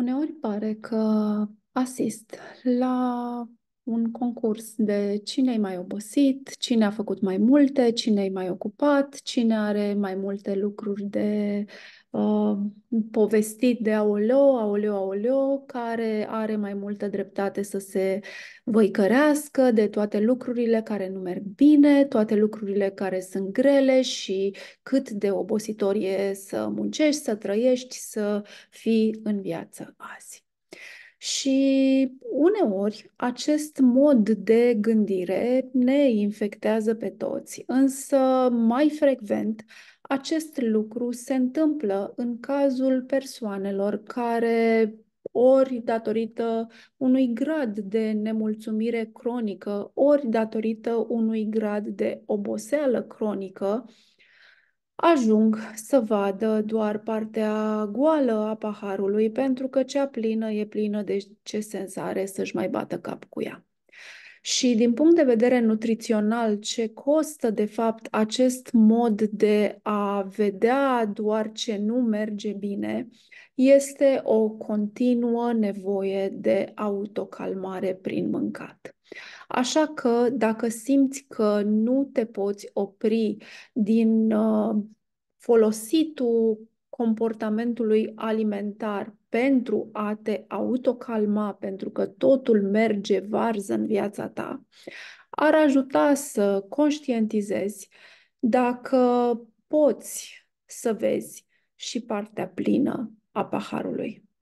Uneori pare că asist la un concurs de cine e mai obosit, cine a făcut mai multe, cine e mai ocupat, cine are mai multe lucruri de uh, povestit de aoleo, aoleo, aoleo, care are mai multă dreptate să se văicărească de toate lucrurile care nu merg bine, toate lucrurile care sunt grele și cât de obositor e să muncești, să trăiești, să fii în viață azi. Și uneori acest mod de gândire ne infectează pe toți, însă mai frecvent acest lucru se întâmplă în cazul persoanelor care ori datorită unui grad de nemulțumire cronică, ori datorită unui grad de oboseală cronică, ajung să vadă doar partea goală a paharului, pentru că cea plină e plină de ce sens are să-și mai bată cap cu ea. Și din punct de vedere nutrițional, ce costă de fapt acest mod de a vedea doar ce nu merge bine, este o continuă nevoie de autocalmare prin mâncat. Așa că dacă simți că nu te poți opri din uh, folositul comportamentului alimentar pentru a te autocalma, pentru că totul merge varză în viața ta, ar ajuta să conștientizezi dacă poți să vezi și partea plină a paharului.